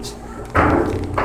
lo quiten.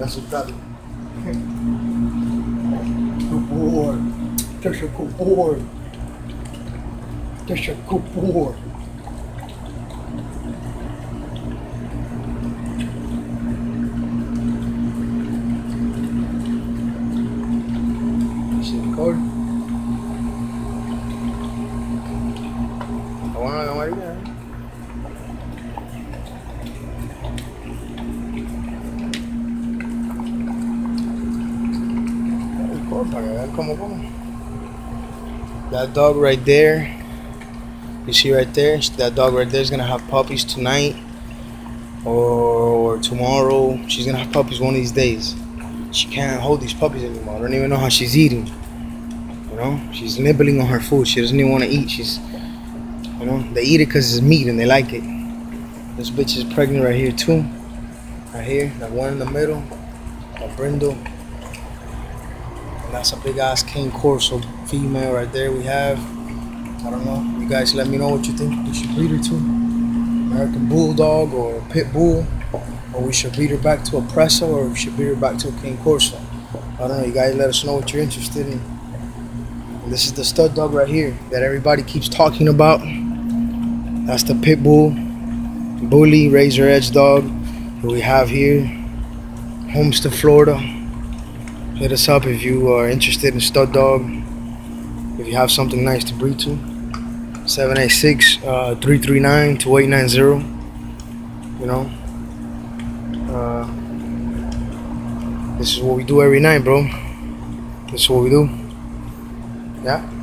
Asustado. Good boy. That's Para que vean cómo come. That dog right there, you see right there, that dog right there is gonna have puppies tonight or, or tomorrow. She's gonna have puppies one of these days. She can't hold these puppies anymore. I don't even know how she's eating. You know, she's nibbling on her food. She doesn't even want to eat. She's, you know, they eat it because it's meat and they like it. This bitch is pregnant right here too. Right here, that one in the middle, a brindle. That's a big ass cane Corso female right there we have. I don't know. You guys let me know what you think we should breed her to. American Bulldog or Pit Bull. Or we should breed her back to a Presa or we should breed her back to a cane Corso. I don't know. You guys let us know what you're interested in. And this is the stud dog right here that everybody keeps talking about. That's the Pit Bull. Bully Razor Edge dog that we have here. Homestead, Florida. Hit us up if you are interested in stud dog. If you have something nice to breed to. 786 uh, 339 2890. You know. Uh, this is what we do every night, bro. This is what we do. Yeah.